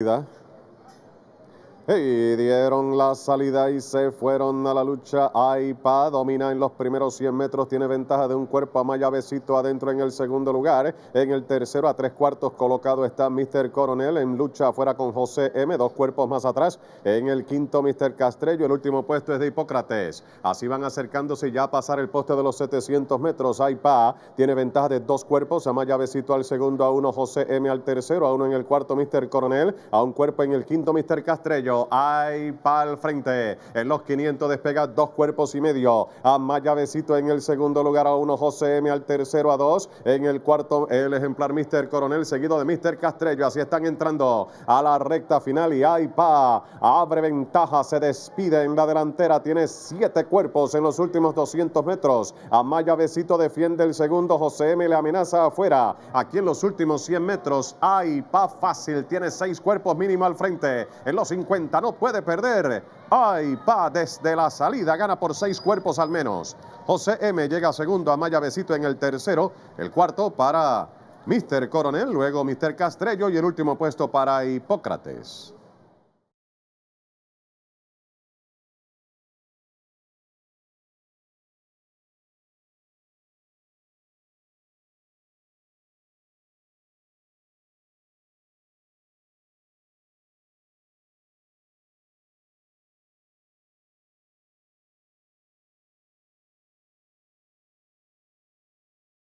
There. Y dieron la salida y se fueron a la lucha. Aipa domina en los primeros 100 metros, tiene ventaja de un cuerpo a Maya Besito adentro en el segundo lugar. En el tercero, a tres cuartos colocado está Mr. Coronel en lucha afuera con José M, dos cuerpos más atrás. En el quinto, Mr. Castrello, el último puesto es de Hipócrates. Así van acercándose ya a pasar el poste de los 700 metros. Aipa tiene ventaja de dos cuerpos, a Maya Besito al segundo, a uno José M al tercero, a uno en el cuarto, Mr. Coronel, a un cuerpo en el quinto, Mr. Castrello. Hay para el frente. En los 500 despega dos cuerpos y medio. A Mayavecito en el segundo lugar, a uno José M al tercero, a dos. En el cuarto, el ejemplar Mr. Coronel, seguido de Mr. Castrello. Así están entrando a la recta final y Aipa abre ventaja, se despide en la delantera. Tiene siete cuerpos en los últimos 200 metros. A Mayavecito defiende el segundo. José M le amenaza afuera. Aquí en los últimos 100 metros, Aipa fácil. Tiene seis cuerpos mínimo al frente. En los 50 no puede perder. Ay, pa, desde la salida gana por seis cuerpos al menos. José M llega segundo a Maya Besito en el tercero. El cuarto para Mr. Coronel, luego Mr. Castrello y el último puesto para Hipócrates.